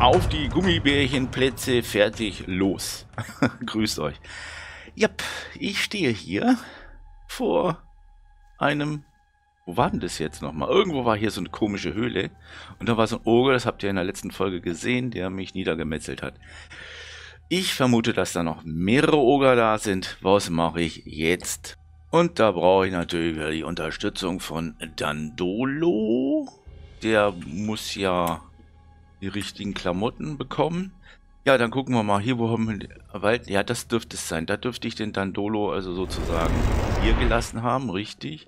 Auf die Gummibärchenplätze, fertig, los. Grüßt euch. Yep, ich stehe hier vor einem... Wo war denn das jetzt nochmal? Irgendwo war hier so eine komische Höhle. Und da war so ein Ogre, das habt ihr in der letzten Folge gesehen, der mich niedergemetzelt hat. Ich vermute, dass da noch mehrere Oger da sind. Was mache ich jetzt? Und da brauche ich natürlich die Unterstützung von Dandolo. Der muss ja die richtigen Klamotten bekommen. Ja, dann gucken wir mal hier, wo haben wir Wald. Ja, das dürfte es sein. Da dürfte ich den Dandolo also sozusagen hier gelassen haben, richtig.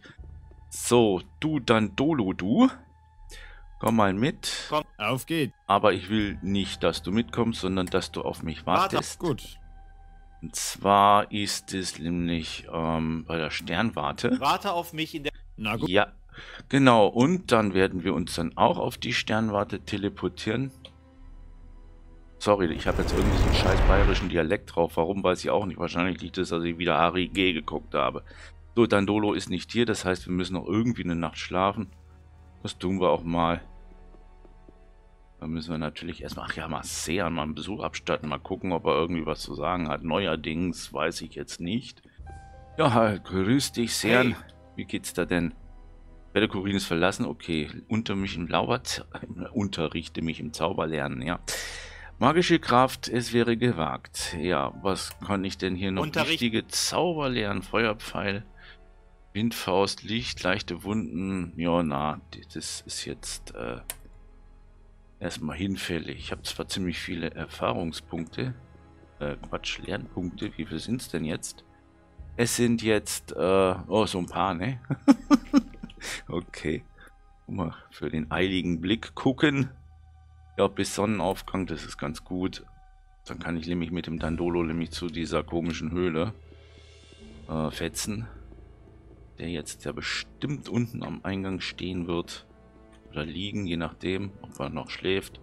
So, du Dandolo, du. Komm mal mit. Komm, auf geht. Aber ich will nicht, dass du mitkommst, sondern dass du auf mich wartest. Warte, gut. Und zwar ist es nämlich ähm, bei der Sternwarte. Warte auf mich in der... Na gut. Ja, genau. Und dann werden wir uns dann auch auf die Sternwarte teleportieren. Sorry, ich habe jetzt irgendwie so einen scheiß bayerischen Dialekt drauf. Warum, weiß ich auch nicht. Wahrscheinlich liegt es, dass ich wieder Ari G geguckt habe. So, Dandolo ist nicht hier. Das heißt, wir müssen noch irgendwie eine Nacht schlafen. Das tun wir auch mal. Dann müssen wir natürlich erstmal, ach ja, mal Sean mal einen Besuch abstatten, mal gucken, ob er irgendwie was zu sagen hat. Neuerdings weiß ich jetzt nicht. Ja, grüß dich, Sean. Hey. Wie geht's da denn? Werde Kurines verlassen? Okay. Unter mich im Lauber... Unterrichte mich im Zauberlernen, ja. Magische Kraft, es wäre gewagt. Ja, was kann ich denn hier noch? Unterricht. Wichtige Zauber lernen, Feuerpfeil, Windfaust, Licht, leichte Wunden. Ja, na, das ist jetzt... Äh, erstmal hinfällig. Ich habe zwar ziemlich viele Erfahrungspunkte, äh, Quatsch, Lernpunkte, wie viel sind es denn jetzt? Es sind jetzt, äh, oh, so ein paar, ne? okay. Mal für den eiligen Blick gucken. Ja, bis Sonnenaufgang, das ist ganz gut. Dann kann ich nämlich mit dem Dandolo nämlich zu dieser komischen Höhle äh, fetzen. Der jetzt ja bestimmt unten am Eingang stehen wird. Oder liegen, je nachdem, ob er noch schläft.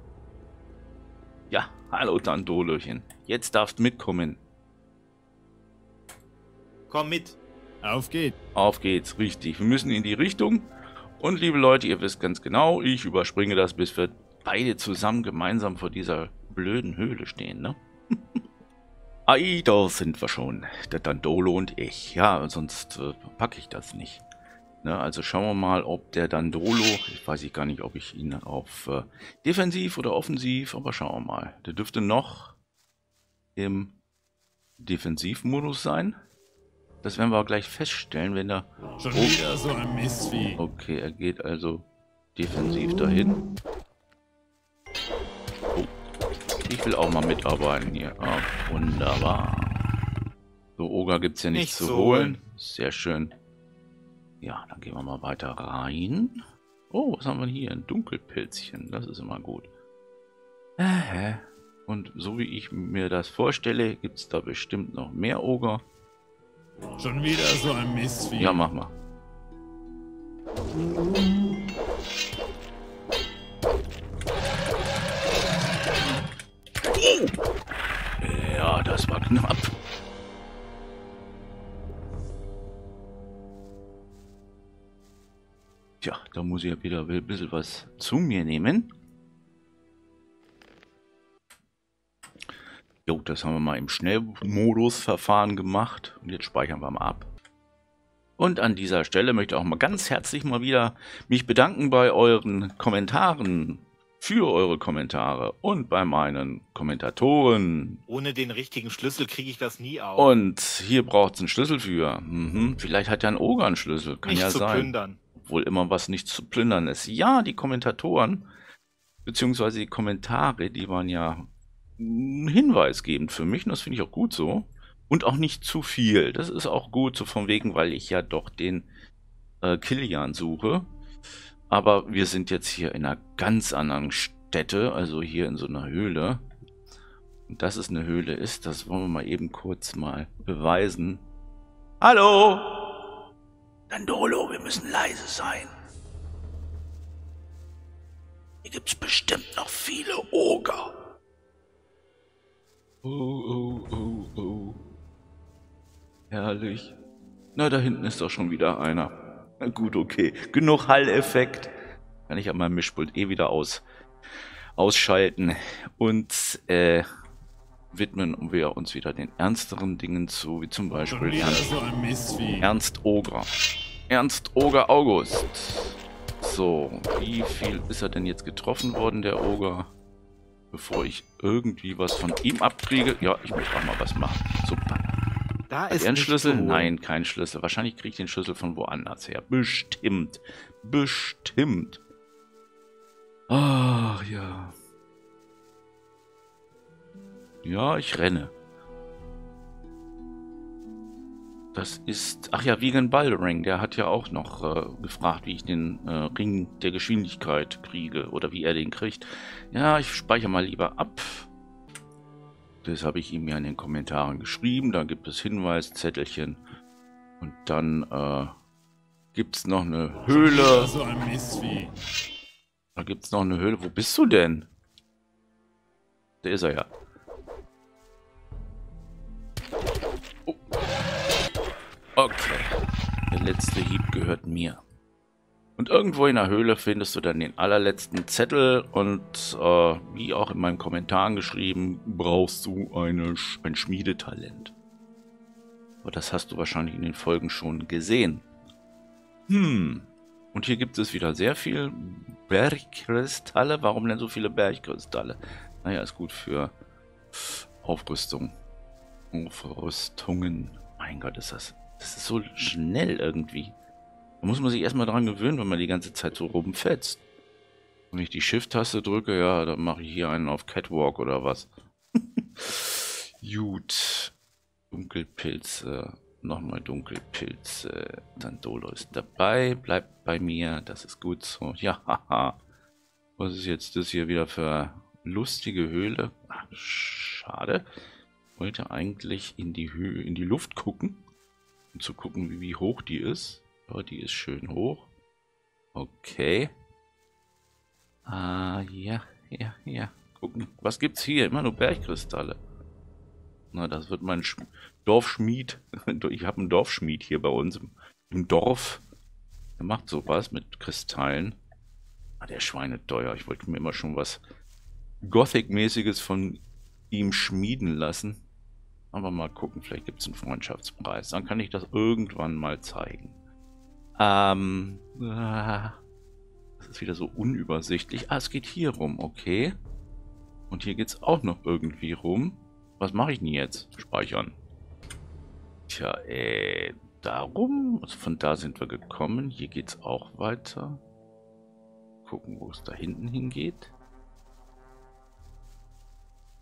Ja, hallo Dandolochen. Jetzt darfst mitkommen. Komm mit. Auf geht's. Auf geht's, richtig. Wir müssen in die Richtung. Und liebe Leute, ihr wisst ganz genau, ich überspringe das, bis wir beide zusammen gemeinsam vor dieser blöden Höhle stehen, ne? Ai, da sind wir schon. Der Dandolo und ich. Ja, sonst äh, packe ich das nicht. Ne, also schauen wir mal, ob der Dandolo, ich weiß ich gar nicht, ob ich ihn auf äh, defensiv oder offensiv, aber schauen wir mal. Der dürfte noch im Defensivmodus sein. Das werden wir auch gleich feststellen, wenn er... Schon oh, wieder so ein Mistvieh. Okay, er geht also defensiv dahin. Oh, ich will auch mal mitarbeiten hier. Ah, wunderbar. So, Oga gibt es ja nichts nicht zu holen. Sehr schön. Ja, dann gehen wir mal weiter rein. Oh, was haben wir hier? Ein Dunkelpilzchen. Das ist immer gut. Äh, und so wie ich mir das vorstelle, gibt es da bestimmt noch mehr Oger. Schon wieder so ein Mistvieh. Ja, mach mal. Ja, das war knapp. Tja, da muss ich ja wieder ein bisschen was zu mir nehmen. Jo, das haben wir mal im Schnellmodusverfahren gemacht. Und jetzt speichern wir mal ab. Und an dieser Stelle möchte ich auch mal ganz herzlich mal wieder mich bedanken bei euren Kommentaren, für eure Kommentare und bei meinen Kommentatoren. Ohne den richtigen Schlüssel kriege ich das nie auf. Und hier braucht es einen Schlüssel für. Mhm. Vielleicht hat ja ein Ogre einen Schlüssel, kann Nicht ja zu sein. plündern wohl immer was nicht zu plündern ist. Ja, die Kommentatoren, beziehungsweise die Kommentare, die waren ja hinweisgebend für mich und das finde ich auch gut so. Und auch nicht zu viel. Das ist auch gut, so von wegen, weil ich ja doch den äh, Kilian suche. Aber wir sind jetzt hier in einer ganz anderen Stätte, also hier in so einer Höhle. Und dass es eine Höhle ist, das wollen wir mal eben kurz mal beweisen. Hallo! Dandolo, wir müssen leise sein. Hier gibt's bestimmt noch viele Oger. Oh, oh, oh, oh. Herrlich. Na, da hinten ist doch schon wieder einer. Na gut, okay. Genug Hall-Effekt. Kann ich an meinem Mischpult eh wieder aus, ausschalten und äh, widmen wir uns wieder den ernsteren Dingen zu, wie zum Beispiel Ernst, so. Ernst Oger. Ernst Oger August. So, wie viel ist er denn jetzt getroffen worden, der Oger? Bevor ich irgendwie was von ihm abkriege. Ja, ich möchte auch mal was machen. Super. Da Hat ist er einen nichts Schlüssel? Nein, kein Schlüssel. Wahrscheinlich kriege ich den Schlüssel von woanders her. Bestimmt. Bestimmt. Ach ja. Ja, ich renne. Das ist. Ach ja, Vegan Ballring, der hat ja auch noch äh, gefragt, wie ich den äh, Ring der Geschwindigkeit kriege oder wie er den kriegt. Ja, ich speichere mal lieber ab. Das habe ich ihm ja in den Kommentaren geschrieben. Da gibt es Hinweiszettelchen. Und dann äh, gibt es noch eine Höhle. so ein Mistvieh. Da gibt es noch eine Höhle. Wo bist du denn? Da ist er ja. Oh. Okay. Der letzte Hieb gehört mir. Und irgendwo in der Höhle findest du dann den allerletzten Zettel und äh, wie auch in meinen Kommentaren geschrieben, brauchst du eine, ein Schmiedetalent. Aber das hast du wahrscheinlich in den Folgen schon gesehen. Hm. Und hier gibt es wieder sehr viel Bergkristalle. Warum denn so viele Bergkristalle? Naja, ist gut für Aufrüstung. Aufrüstungen. Mein Gott, ist das. Das ist so schnell irgendwie. Da muss man sich erstmal dran gewöhnen, wenn man die ganze Zeit so rumfetzt. Wenn ich die Shift-Taste drücke, ja, dann mache ich hier einen auf Catwalk oder was. Gut. Dunkelpilze. Nochmal Dunkelpilze. Dann Dolo ist dabei. Bleibt bei mir. Das ist gut so. Ja, haha. Was ist jetzt das hier wieder für lustige Höhle? Ach, schade. Wollte eigentlich in die Höhe, in die Luft gucken. Um zu gucken, wie, wie hoch die ist. Ja, die ist schön hoch. Okay. Ah, ja, ja, ja. Gucken. Was gibt's hier? Immer nur Bergkristalle. Na, das wird mein Sch Dorfschmied. Ich habe einen Dorfschmied hier bei uns im, im Dorf. Der macht sowas mit Kristallen. Ah, der Schweine teuer. Ich wollte mir immer schon was Gothic-mäßiges von ihm schmieden lassen. Aber mal gucken, vielleicht gibt es einen Freundschaftspreis. Dann kann ich das irgendwann mal zeigen. Ähm. ah, Das ist wieder so unübersichtlich. Ah, es geht hier rum, okay. Und hier geht es auch noch irgendwie rum. Was mache ich denn jetzt? Speichern. Tja, äh, darum. Also von da sind wir gekommen. Hier geht es auch weiter. Gucken, wo es da hinten hingeht.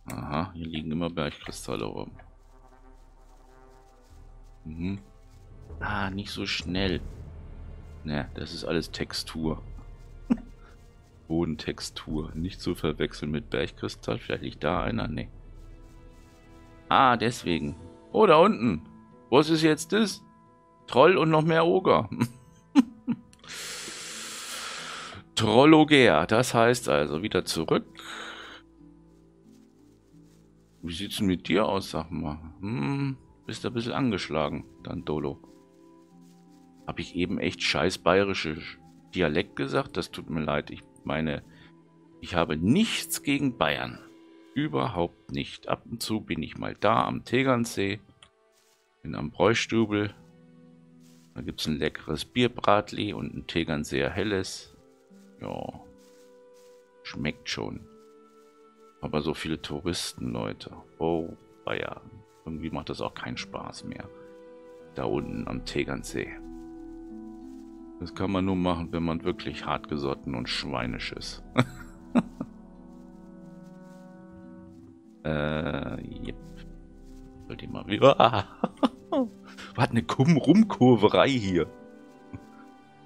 Aha, hier liegen immer Bergkristalle rum. Mhm. Ah, nicht so schnell. Ne, das ist alles Textur. Bodentextur. Nicht zu verwechseln mit Bergkristall. Vielleicht liegt da einer. Ne. Ah, deswegen. Oh, da unten. Was ist jetzt das? Troll und noch mehr Oger. Trollogär. Das heißt also wieder zurück. Wie sieht's denn mit dir aus, sag mal? Hm, bist ein bisschen angeschlagen, dann Dolo. Hab ich eben echt scheiß bayerische Dialekt gesagt? Das tut mir leid. Ich meine, ich habe nichts gegen Bayern. Überhaupt nicht. Ab und zu bin ich mal da am Tegernsee. Bin am Bräustubel. Da gibt es ein leckeres Bierbratli und ein Tegernseer helles. Ja. Schmeckt schon. Aber so viele Touristen, Leute. Oh, Bayern. Irgendwie macht das auch keinen Spaß mehr. Da unten am Tegernsee. Das kann man nur machen, wenn man wirklich hartgesotten und schweinisch ist. äh, yep. Wollte ich mal wieder. Hat eine Kum Rumkurverei hier.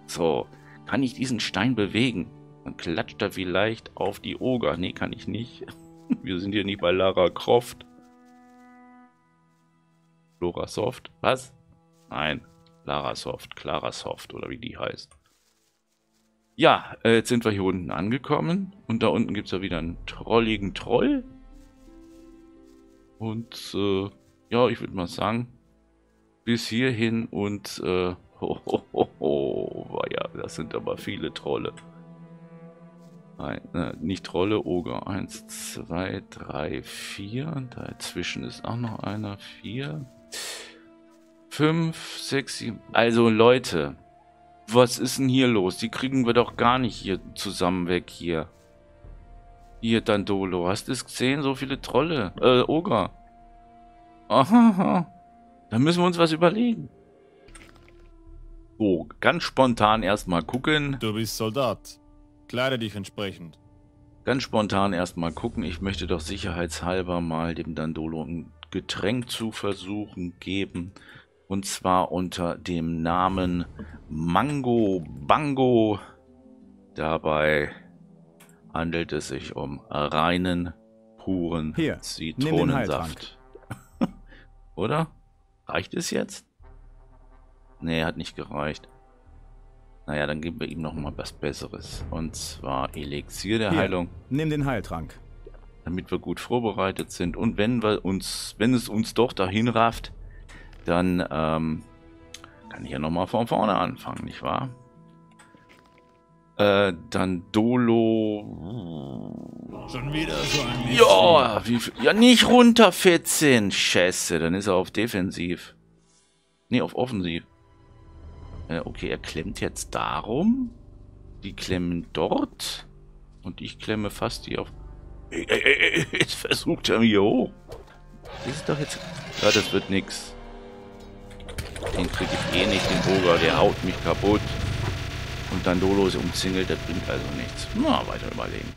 So, kann ich diesen Stein bewegen? Dann klatscht er vielleicht auf die Oger. Nee, kann ich nicht. Wir sind hier nicht bei Lara Croft. Flora Soft? Was? Nein. Lara Soft, Clara Soft oder wie die heißt. Ja, äh, jetzt sind wir hier unten angekommen. Und da unten gibt es ja wieder einen trolligen Troll. Und äh, ja, ich würde mal sagen, bis hierhin und äh, ho, ho, ho, ja, das sind aber viele Trolle. Ein, äh, nicht Trolle, Oger. Eins, zwei, drei, vier. Dazwischen ist auch noch einer. Vier. Fünf, sechs, sieben. Also Leute, was ist denn hier los? Die kriegen wir doch gar nicht hier zusammen weg hier. Hier, Dandolo. Hast du es gesehen? So viele Trolle. Äh, Oger. Aha. Da müssen wir uns was überlegen. So, ganz spontan erstmal gucken. Du bist Soldat. Kleide dich entsprechend. Ganz spontan erstmal gucken. Ich möchte doch sicherheitshalber mal dem Dandolo ein Getränk zu versuchen geben. Und zwar unter dem Namen Mango Bango. Dabei handelt es sich um reinen, puren Hier, Zitronensaft. Oder? Reicht es jetzt? Nee, hat nicht gereicht. Naja, dann geben wir ihm noch mal was Besseres. Und zwar Elixier der Hier, Heilung, Nimm den Heiltrank. Damit wir gut vorbereitet sind. Und wenn wir uns, wenn es uns doch dahin rafft, dann ähm, kann ich ja noch mal von vorne anfangen, nicht wahr? Äh, dann Dolo. Schon wieder so ein. Ja, wie ja, nicht runterfetzen. Scheiße, dann ist er auf defensiv. Nee, auf offensiv. Äh, okay, er klemmt jetzt darum. Die klemmen dort. Und ich klemme fast hier auf... Jetzt versucht er mir hoch. Das ist doch jetzt... Ja, das wird nix. Den kriege ich eh nicht, den Boger. Der haut mich kaputt. Und dann ist umzingelt, das bringt also nichts. Na, weiter überlegen.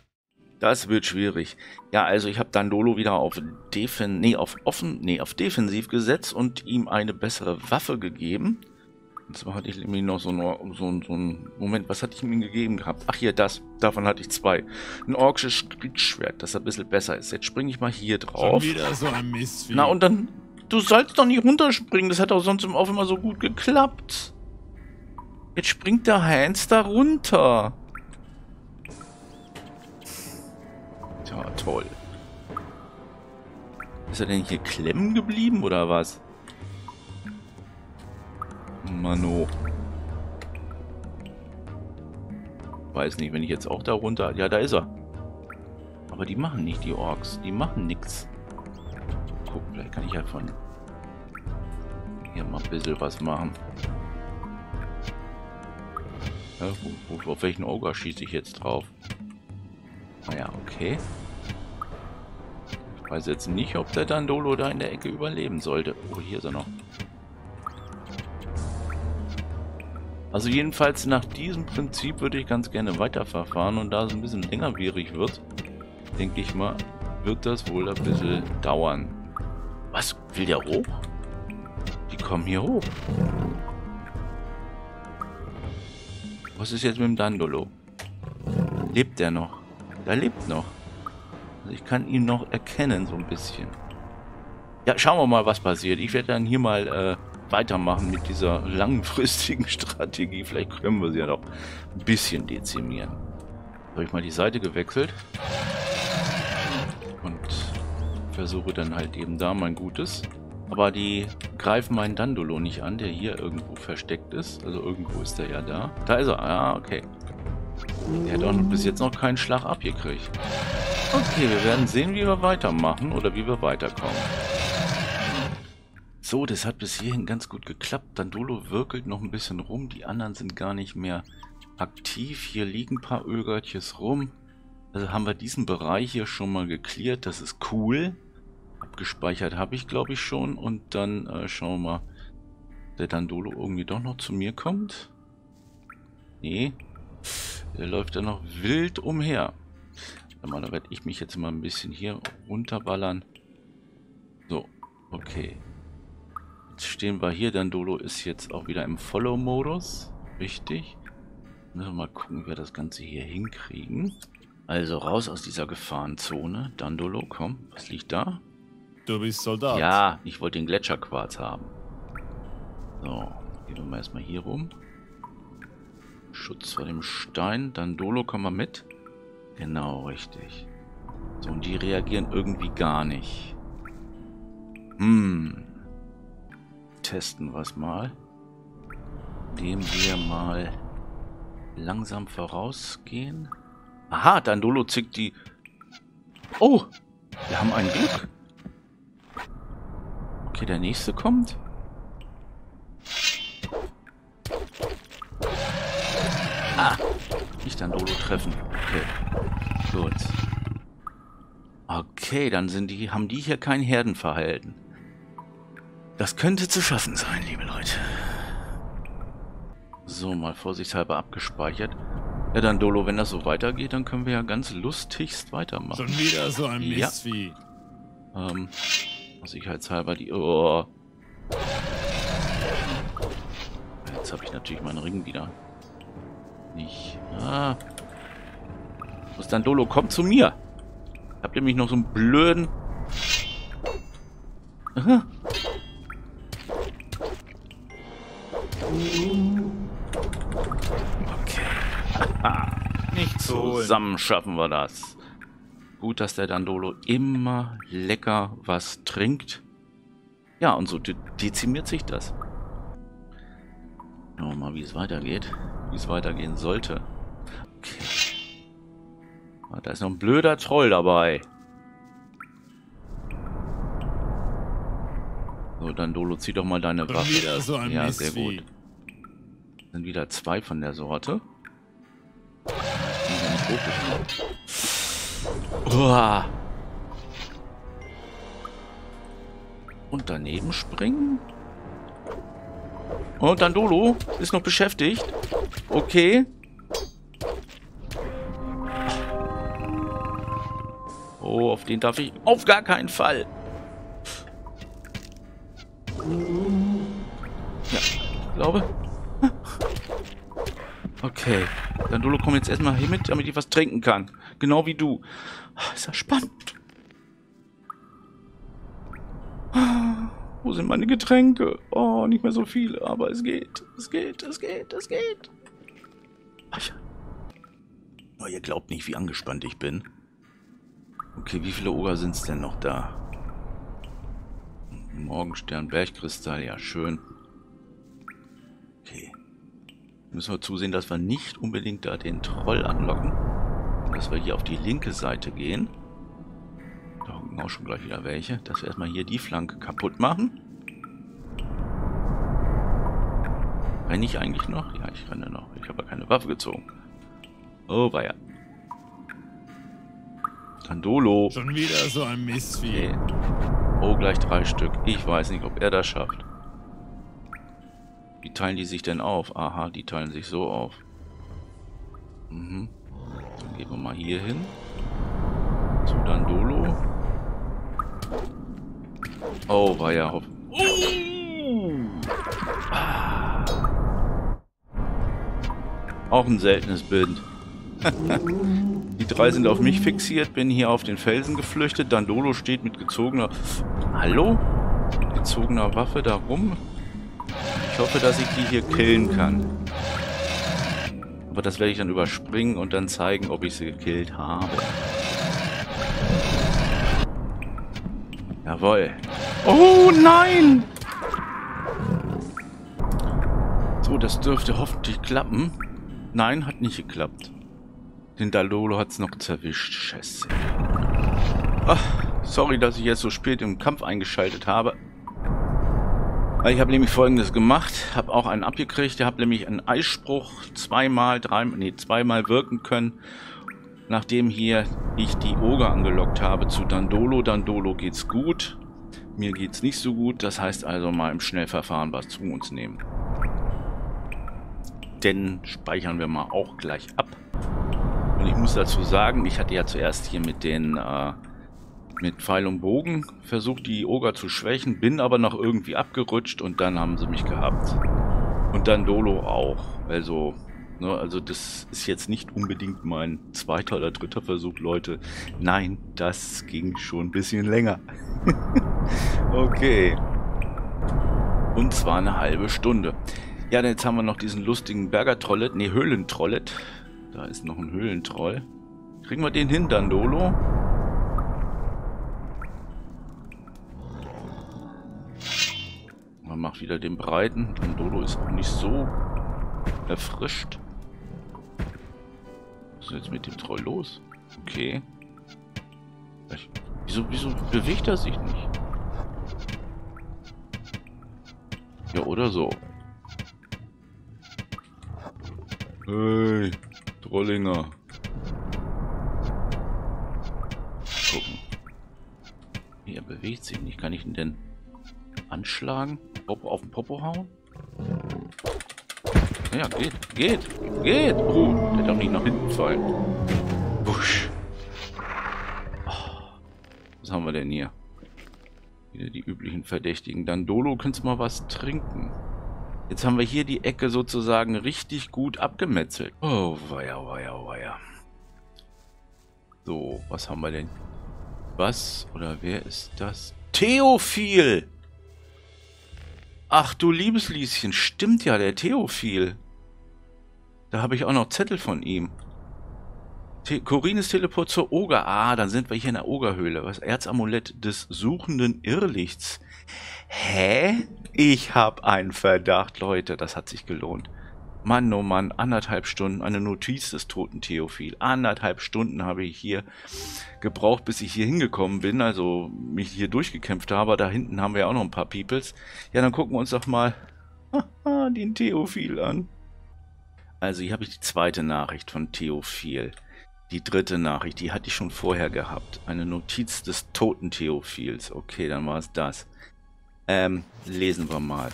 Das wird schwierig. Ja, also ich habe dann Dolo wieder auf Defen, nee, auf offen, nee, auf defensiv gesetzt und ihm eine bessere Waffe gegeben. Und zwar hatte ich nämlich noch so, eine, so, so ein Moment, was hatte ich ihm gegeben gehabt? Ach hier, das. Davon hatte ich zwei. Ein orksches Schwertschwert, das ein bisschen besser ist. Jetzt springe ich mal hier Schon drauf. wieder so ein Mistvieh. Na und dann, du sollst doch nicht runterspringen. Das hat auch sonst im Auf immer so gut geklappt. Jetzt springt der Heinz da runter. Tja, toll. Ist er denn hier klemmen geblieben oder was? Mano. Weiß nicht, wenn ich jetzt auch da runter... Ja, da ist er. Aber die machen nicht, die Orks. Die machen nichts. Guck, vielleicht kann ich ja von hier mal ein bisschen was machen. Ja, wo, wo, auf welchen Ogre schieße ich jetzt drauf? Naja, okay. Ich weiß jetzt nicht, ob der Dandolo da in der Ecke überleben sollte. Oh, hier ist er noch. Also jedenfalls nach diesem Prinzip würde ich ganz gerne weiterverfahren und da es ein bisschen längerwierig wird, denke ich mal, wird das wohl ein bisschen dauern. Was? Will der hoch? Die kommen hier hoch. Was ist jetzt mit dem Dandolo? Lebt der noch? Der lebt noch. Also ich kann ihn noch erkennen, so ein bisschen. Ja, schauen wir mal, was passiert. Ich werde dann hier mal äh, weitermachen mit dieser langfristigen Strategie. Vielleicht können wir sie ja noch ein bisschen dezimieren. Habe ich mal die Seite gewechselt. Und versuche dann halt eben da mein Gutes. Aber die greifen meinen Dandolo nicht an, der hier irgendwo versteckt ist. Also irgendwo ist der ja da. Da ist er. Ja, okay. Der hat auch bis jetzt noch keinen Schlag abgekriegt. Okay, wir werden sehen, wie wir weitermachen oder wie wir weiterkommen. So, das hat bis hierhin ganz gut geklappt. Dandolo wirkelt noch ein bisschen rum. Die anderen sind gar nicht mehr aktiv. Hier liegen ein paar Ölgörtjes rum. Also haben wir diesen Bereich hier schon mal geklärt. Das ist cool. Abgespeichert habe ich, glaube ich, schon. Und dann äh, schauen wir mal, der Dandolo irgendwie doch noch zu mir kommt. Nee. Der läuft ja noch wild umher. Warte mal, da werde ich mich jetzt mal ein bisschen hier runterballern. So, okay. Jetzt stehen wir hier. Dandolo ist jetzt auch wieder im Follow-Modus. Richtig. Müssen wir mal gucken, wie wir das Ganze hier hinkriegen. Also raus aus dieser Gefahrenzone. Dandolo, komm. Was liegt da? Du bist Soldat. Ja, ich wollte den Gletscherquarz haben. So, gehen wir mal erstmal hier rum. Schutz vor dem Stein. Dandolo, komm mal mit. Genau, richtig. So, und die reagieren irgendwie gar nicht. Hm. Testen wir es mal. Indem wir mal langsam vorausgehen. Aha, Dandolo zickt die... Oh, wir haben ein Glück. Okay, der nächste kommt. Ah, nicht Dandolo treffen. Okay, gut. Okay, dann sind die, haben die hier kein Herdenverhalten. Das könnte zu schaffen sein, liebe Leute. So, mal vorsichtshalber abgespeichert. Ja, dann Dolo, wenn das so weitergeht, dann können wir ja ganz lustigst weitermachen. Schon wieder so ein Ja. Mistvieh. Ähm, sicherheitshalber die... Oh. Jetzt habe ich natürlich meinen Ring wieder. Nicht... Ah. Was dann, Dolo? Komm zu mir! Habt ihr mich noch so einen blöden... Aha. Okay. Nicht zu holen. Zusammen schaffen wir das. Gut, dass der Dandolo immer lecker was trinkt. Ja, und so de dezimiert sich das. Schauen wir mal, wie es weitergeht. Wie es weitergehen sollte. Okay. Ah, Da ist noch ein blöder Troll dabei. So, Dandolo, zieh doch mal deine Waffe. wieder so ein Ja, sehr Mistvieh. gut. Sind wieder zwei von der Sorte. Uah. Und daneben springen. Und Dandolo ist noch beschäftigt. Okay. Oh, auf den darf ich auf gar keinen Fall. Ja, ich glaube. Okay. Dandolo, komm jetzt erstmal hier mit, damit ich was trinken kann. Genau wie du. Ah, Ist das spannend. Ah, Wo sind meine Getränke? Oh, nicht mehr so viele, aber es geht. Es geht, es geht, es geht. Ja. Oh, ihr glaubt nicht, wie angespannt ich bin. Okay, wie viele Oger sind es denn noch da? Morgenstern, Bergkristall, ja schön. Müssen wir zusehen, dass wir nicht unbedingt da den Troll anlocken. Dass wir hier auf die linke Seite gehen. Da hocken auch schon gleich wieder welche. Dass wir erstmal hier die Flanke kaputt machen. Renne ich eigentlich noch? Ja, ich renne noch. Ich habe ja keine Waffe gezogen. Oh, ja. Tandolo. Schon wieder so ein Mistvieh. Okay. Oh, gleich drei Stück. Ich weiß nicht, ob er das schafft. Wie teilen die sich denn auf? Aha, die teilen sich so auf. Mhm. Dann gehen wir mal hier hin. Zu Dandolo. Oh, war ja hoff. Uh! Ah. Auch ein seltenes Bild. Die drei sind auf mich fixiert, bin hier auf den Felsen geflüchtet. Dandolo steht mit gezogener... Hallo? Mit gezogener Waffe da rum. Ich hoffe, dass ich die hier killen kann. Aber das werde ich dann überspringen und dann zeigen, ob ich sie gekillt habe. Jawohl. Oh nein! So, das dürfte hoffentlich klappen. Nein, hat nicht geklappt. Den Dalolo hat's noch zerwischt. Scheiße. Ach, sorry, dass ich jetzt so spät im Kampf eingeschaltet habe. Ich habe nämlich folgendes gemacht, habe auch einen abgekriegt, ich habe nämlich einen Eisspruch zweimal, dreimal, nee, zweimal wirken können, nachdem hier ich die Oger angelockt habe zu Dandolo. Dandolo geht's gut, mir geht's nicht so gut, das heißt also mal im Schnellverfahren was zu uns nehmen. Denn speichern wir mal auch gleich ab. Und ich muss dazu sagen, ich hatte ja zuerst hier mit den äh, mit Pfeil und Bogen versucht, die Oger zu schwächen, bin aber noch irgendwie abgerutscht und dann haben sie mich gehabt. Und dann Dolo auch. Also, ne, also das ist jetzt nicht unbedingt mein zweiter oder dritter Versuch, Leute. Nein, das ging schon ein bisschen länger. okay. Und zwar eine halbe Stunde. Ja, jetzt haben wir noch diesen lustigen Berger-Trollet, ne, Höhlentrollet. Da ist noch ein Höhlentroll. Kriegen wir den hin, Dandolo? Man macht wieder den Breiten. Dandolo ist auch nicht so erfrischt. So. denn jetzt mit dem Troll los? Okay. Wieso, wieso bewegt er sich nicht? Ja, oder so. Hey, Trollinger. Gucken. Er bewegt sich nicht. Kann ich ihn denn anschlagen? Auf den Popo hauen? Ja, geht, geht, geht. Oh, der darf nicht nach hinten fallen. Busch. Oh, was haben wir denn hier? Wieder die üblichen Verdächtigen. Dann Dolo, könntest du mal was trinken? Jetzt haben wir hier die Ecke sozusagen richtig gut abgemetzelt. Oh, weia, weia, weia. So, was haben wir denn? Was oder wer ist das? Theophil! Ach du liebes Lieschen, stimmt ja, der Theophil. Da habe ich auch noch Zettel von ihm. Te Corines Teleport zur Oger. Ah, dann sind wir hier in der Ogerhöhle. Was? Erzamulett des suchenden Irrlichts. Hä? Ich habe einen Verdacht, Leute. Das hat sich gelohnt. Mann, oh Mann, anderthalb Stunden, eine Notiz des toten Theophil. Anderthalb Stunden habe ich hier gebraucht, bis ich hier hingekommen bin, also mich hier durchgekämpft habe. Da hinten haben wir ja auch noch ein paar Peoples. Ja, dann gucken wir uns doch mal den Theophil an. Also hier habe ich die zweite Nachricht von Theophil. Die dritte Nachricht, die hatte ich schon vorher gehabt. Eine Notiz des toten Theophils. Okay, dann war es das. Ähm, lesen wir mal.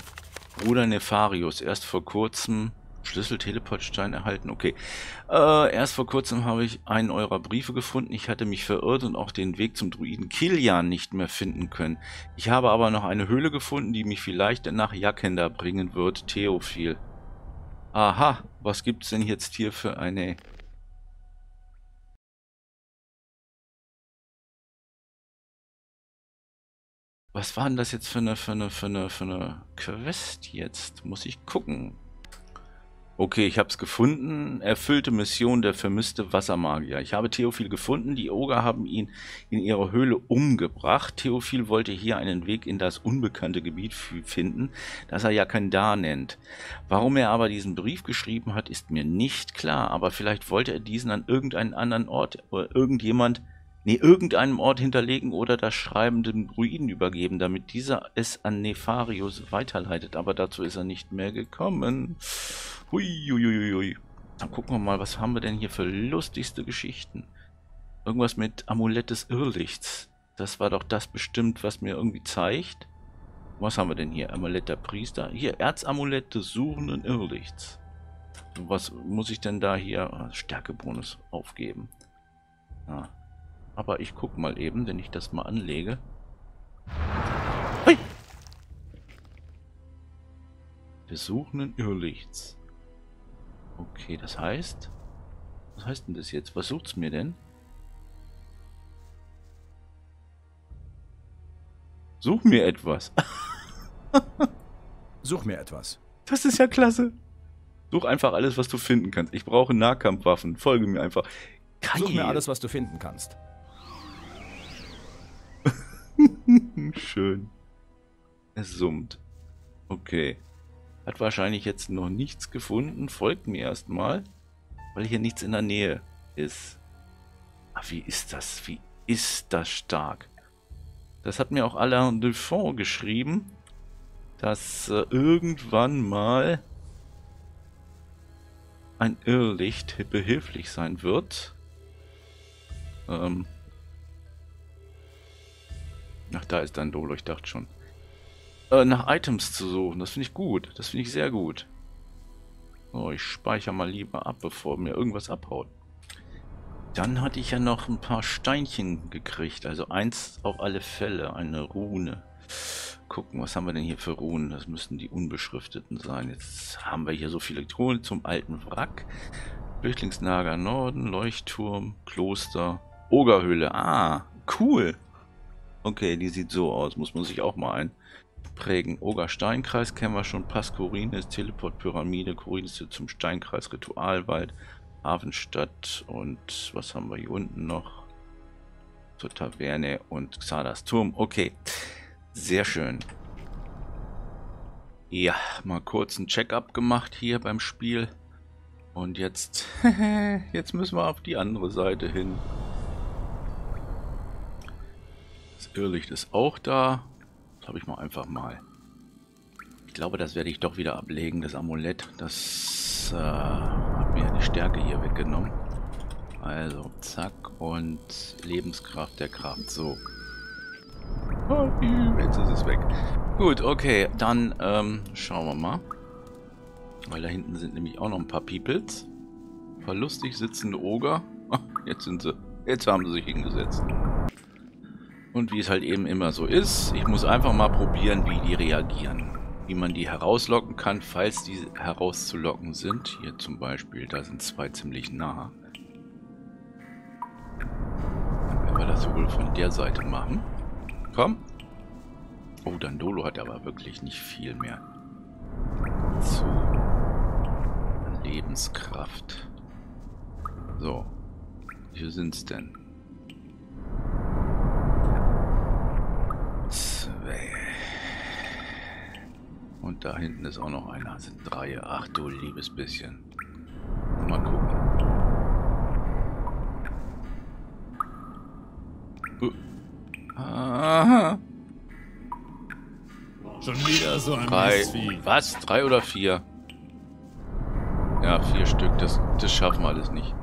Bruder Nefarius, erst vor kurzem Schlüssel-Teleportstein erhalten. Okay. Äh, erst vor kurzem habe ich einen eurer Briefe gefunden. Ich hatte mich verirrt und auch den Weg zum Druiden Kilian nicht mehr finden können. Ich habe aber noch eine Höhle gefunden, die mich vielleicht nach Jakenda bringen wird. Theophil. Aha, was gibt's denn jetzt hier für eine... Was war denn das jetzt für eine, für eine, für eine, für eine Quest jetzt? Muss ich gucken. Okay, ich habe es gefunden. Erfüllte Mission der vermisste Wassermagier. Ich habe Theophil gefunden. Die Oger haben ihn in ihrer Höhle umgebracht. Theophil wollte hier einen Weg in das unbekannte Gebiet finden, das er ja kein Da nennt. Warum er aber diesen Brief geschrieben hat, ist mir nicht klar. Aber vielleicht wollte er diesen an irgendeinen anderen Ort oder irgendjemand nee, irgendeinem Ort hinterlegen oder das Schreiben dem Druiden übergeben, damit dieser es an Nefarius weiterleitet. Aber dazu ist er nicht mehr gekommen. Huiuiuiui. Dann gucken wir mal, was haben wir denn hier für lustigste Geschichten. Irgendwas mit Amulett des Irrlichts. Das war doch das bestimmt, was mir irgendwie zeigt. Was haben wir denn hier? Amulett der Priester. Hier, Erzamulett des suchenden Irrlichts. Was muss ich denn da hier? Stärkebonus aufgeben. Ja. Aber ich gucke mal eben, wenn ich das mal anlege. Hui! Des suchenden Irrlichts. Okay, das heißt... Was heißt denn das jetzt? Was sucht's mir denn? Such mir etwas. Such mir etwas. Das ist ja klasse. Such einfach alles, was du finden kannst. Ich brauche Nahkampfwaffen. Folge mir einfach. Geil. Such mir alles, was du finden kannst. Schön. Es summt. Okay. Hat wahrscheinlich jetzt noch nichts gefunden. Folgt mir erstmal, weil hier nichts in der Nähe ist. Ach, wie ist das? Wie ist das stark? Das hat mir auch Alain Dufont geschrieben, dass äh, irgendwann mal ein Irrlicht behilflich sein wird. Ähm Ach, da ist dein Dolo, ich dachte schon äh, nach Items zu suchen. Das finde ich gut. Das finde ich sehr gut. So, ich speichere mal lieber ab, bevor mir irgendwas abhaut. Dann hatte ich ja noch ein paar Steinchen gekriegt. Also eins auf alle Fälle. Eine Rune. Gucken, was haben wir denn hier für Runen? Das müssten die unbeschrifteten sein. Jetzt haben wir hier so viele Truhen zum alten Wrack. Flüchtlingsnager Norden, Leuchtturm, Kloster, Ogerhöhle. Ah, cool. Okay, die sieht so aus. Muss man sich auch mal ein prägen. Oger Steinkreis kennen wir schon. Pass Korines, Teleport Pyramide, Korines zum Steinkreis, Ritualwald, Hafenstadt und was haben wir hier unten noch? Zur Taverne und Xadas Turm. Okay, sehr schön. Ja, mal kurz ein Check-up gemacht hier beim Spiel. Und jetzt, jetzt müssen wir auf die andere Seite hin. Irrlicht ist auch da. Das habe ich mal einfach mal. Ich glaube, das werde ich doch wieder ablegen, das Amulett. Das äh, hat mir die Stärke hier weggenommen. Also, zack. Und Lebenskraft der Kraft. So. Jetzt ist es weg. Gut, okay. Dann ähm, schauen wir mal. Weil da hinten sind nämlich auch noch ein paar Peoples. Verlustig sitzende Oger. Jetzt sind sie. Jetzt haben sie sich hingesetzt. Und wie es halt eben immer so ist, ich muss einfach mal probieren, wie die reagieren. Wie man die herauslocken kann, falls die herauszulocken sind. Hier zum Beispiel, da sind zwei ziemlich nah. Dann werden wir das wohl von der Seite machen. Komm. Oh, Dandolo hat aber wirklich nicht viel mehr. Zu Lebenskraft. So. Wie viel sind's denn? Zwei. Und da hinten ist auch noch einer. Das sind drei. Ach du liebes bisschen. Mal gucken. Uh. Aha. Schon wieder so ein Drei. Was? Drei oder vier? Ja, vier Stück. Das, das schaffen wir alles nicht.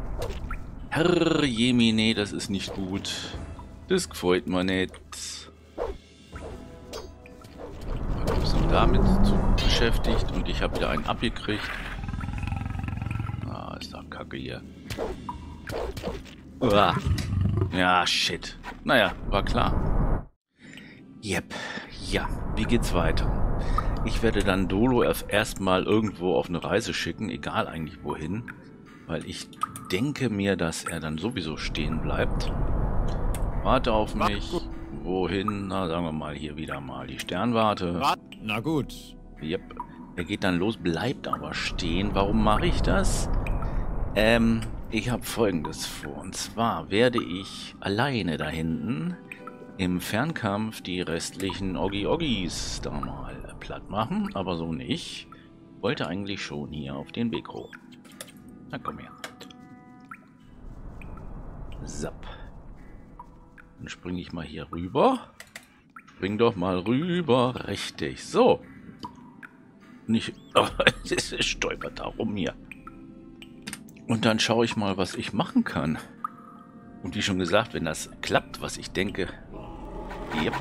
Herr Jemine, das ist nicht gut. Das gefällt mir nicht. Damit zu beschäftigt und ich habe wieder einen abgekriegt. Ah, ist doch kacke hier. Uah. Ja, shit. Naja, war klar. Yep. Ja, wie geht's weiter? Ich werde dann Dolo erstmal irgendwo auf eine Reise schicken, egal eigentlich wohin. Weil ich denke mir, dass er dann sowieso stehen bleibt. Warte auf mich. Wohin? Na, sagen wir mal hier wieder mal die Sternwarte. Na gut. Yep. Er geht dann los, bleibt aber stehen. Warum mache ich das? Ähm, ich habe folgendes vor. Und zwar werde ich alleine da hinten im Fernkampf die restlichen Oggi-Oggis da mal platt machen, aber so nicht. Wollte eigentlich schon hier auf den Weg hoch. Na komm her. Zapp. Dann springe ich mal hier rüber. Spring doch mal rüber. Richtig. So. Nicht. Oh, es stolpert da rum hier. Und dann schaue ich mal, was ich machen kann. Und wie schon gesagt, wenn das klappt, was ich denke. Yep.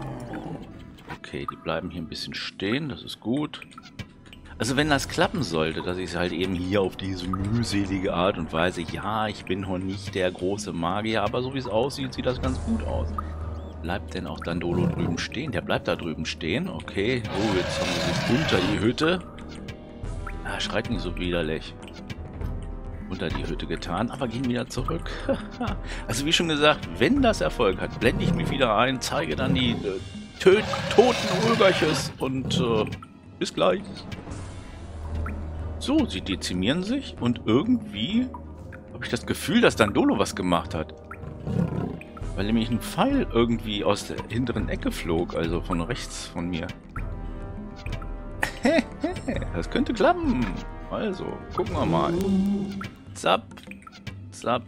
Okay, die bleiben hier ein bisschen stehen. Das ist gut. Also wenn das klappen sollte, dass ich es halt eben hier auf diese mühselige Art und Weise, ja, ich bin noch nicht der große Magier, aber so wie es aussieht, sieht das ganz gut aus. Bleibt denn auch Dandolo drüben stehen? Der bleibt da drüben stehen. Okay. Oh, jetzt haben wir unter die Hütte. Ah, schreit nicht so widerlich. Unter die Hütte getan, aber gehen wieder zurück. also wie schon gesagt, wenn das Erfolg hat, blende ich mich wieder ein, zeige dann die äh, toten Ulgerches und äh, bis gleich. So, sie dezimieren sich und irgendwie habe ich das Gefühl, dass Dandolo was gemacht hat. Weil nämlich ein Pfeil irgendwie aus der hinteren Ecke flog, also von rechts von mir. das könnte klappen. Also, gucken wir mal. Zap, zap.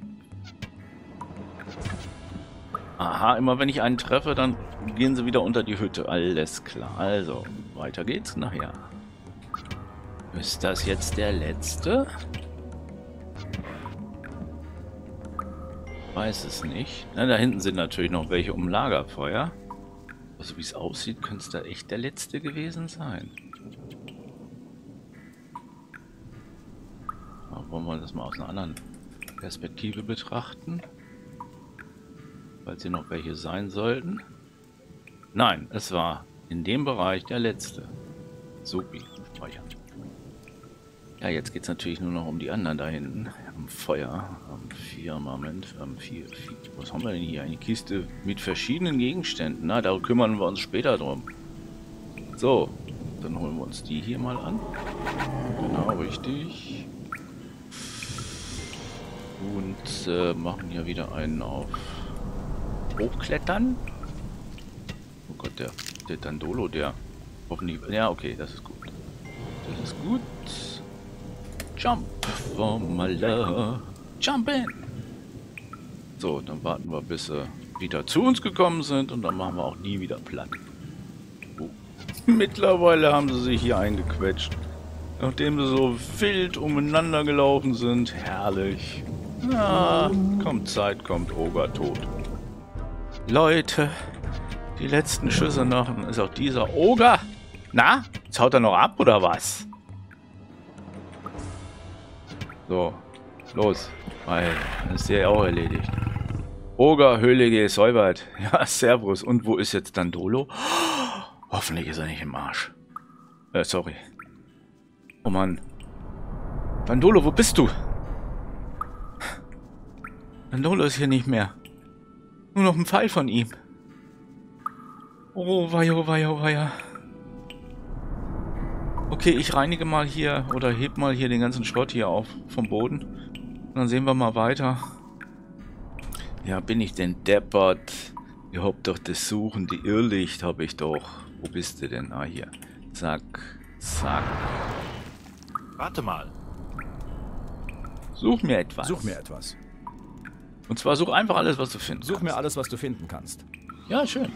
Aha, immer wenn ich einen treffe, dann gehen sie wieder unter die Hütte. Alles klar. Also, weiter geht's nachher. Ist das jetzt der letzte? Weiß es nicht. Na, da hinten sind natürlich noch welche um Lagerfeuer. Also wie es aussieht, könnte es da echt der letzte gewesen sein. Aber wollen wir das mal aus einer anderen Perspektive betrachten? Falls hier noch welche sein sollten. Nein, es war in dem Bereich der letzte. Supi. Ja, jetzt geht es natürlich nur noch um die anderen da hinten. Am Feuer, am Firmament, am vier, vier. Was haben wir denn hier? Eine Kiste mit verschiedenen Gegenständen. Na, da kümmern wir uns später drum. So, dann holen wir uns die hier mal an. Genau, richtig. Und äh, machen hier wieder einen auf Hochklettern. Oh Gott, der, der Dandolo, der hoffentlich... Ja, okay, das ist gut. Das ist gut. Jump for my love. Jump in. So, dann warten wir, bis sie wieder zu uns gekommen sind und dann machen wir auch nie wieder platt. Oh. Mittlerweile haben sie sich hier eingequetscht. Nachdem sie so wild umeinander gelaufen sind. Herrlich. Na, kommt Zeit, kommt Oger tot. Leute, die letzten Schüsse noch. Ist auch dieser Oger. Na, jetzt haut er noch ab oder was? So, los. Weil, dann ist der ja auch erledigt. Oger, Höhle gesäubert. Ja, Servus. Und wo ist jetzt Dandolo? Hoffentlich ist er nicht im Arsch. Äh, sorry. Oh Mann. Dandolo, wo bist du? Dandolo ist hier nicht mehr. Nur noch ein Pfeil von ihm. Oh, weia, oh, weia, oh, weia. Okay, ich reinige mal hier oder heb mal hier den ganzen Schrott hier auf vom Boden. Und dann sehen wir mal weiter. Ja, bin ich denn deppert? Ihr habt doch das suchende Irrlicht, habe ich doch. Wo bist du denn? Ah, hier. Zack, zack. Warte mal. Such mir etwas. Such mir etwas. Und zwar such einfach alles, was du findest. Such kannst. mir alles, was du finden kannst. Ja, schön.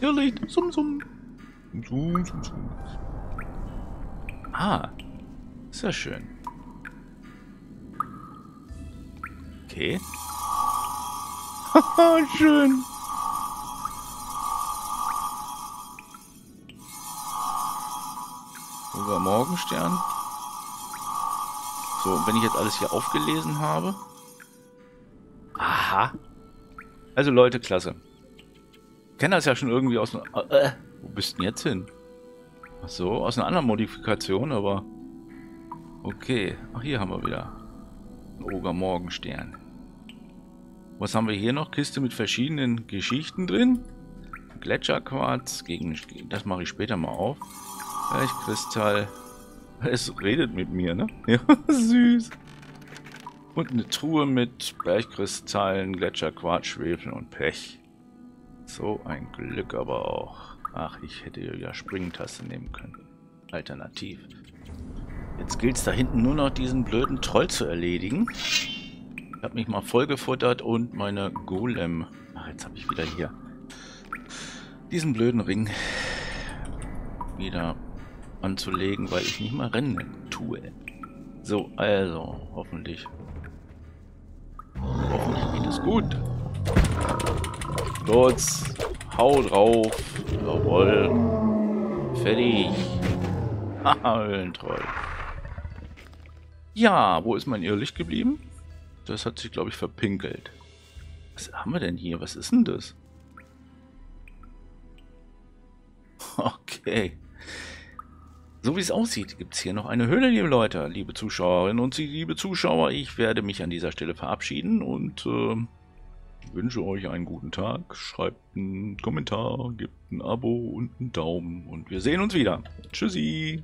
Irrlicht, summ, summ. Summ, summ, summ. Ah, sehr schön. Okay. Haha, schön. Über Morgenstern. So, wenn ich jetzt alles hier aufgelesen habe. Aha. Also Leute, klasse. Ich kenne das ja schon irgendwie aus... Äh, wo bist denn jetzt hin? Ach so, aus einer anderen Modifikation, aber... Okay. Ach, hier haben wir wieder. Ein Oger Morgenstern. Was haben wir hier noch? Kiste mit verschiedenen Geschichten drin. Gletscherquarz gegen... Das mache ich später mal auf. Kristall. Es redet mit mir, ne? Ja, süß. Und eine Truhe mit Bergkristallen, Gletscherquarz, Schwefel und Pech. So ein Glück aber auch. Ach, ich hätte ja Springtaste nehmen können. Alternativ. Jetzt gilt es da hinten nur noch diesen blöden Troll zu erledigen. Ich habe mich mal vollgefuttert und meine Golem... Ach, jetzt habe ich wieder hier diesen blöden Ring wieder anzulegen, weil ich nicht mal Rennen tue. So, also, hoffentlich. Hoffentlich geht es gut. Los, hau drauf. Jawoll. Fertig. Haha, Höhlentroll. Ja, wo ist mein Irrlicht geblieben? Das hat sich, glaube ich, verpinkelt. Was haben wir denn hier? Was ist denn das? Okay. So wie es aussieht, gibt es hier noch eine Höhle, liebe Leute, liebe Zuschauerinnen und liebe Zuschauer. Ich werde mich an dieser Stelle verabschieden und äh, wünsche euch einen guten Tag. Schreibt einen Kommentar, gebt ein Abo und einen Daumen und wir sehen uns wieder. Tschüssi!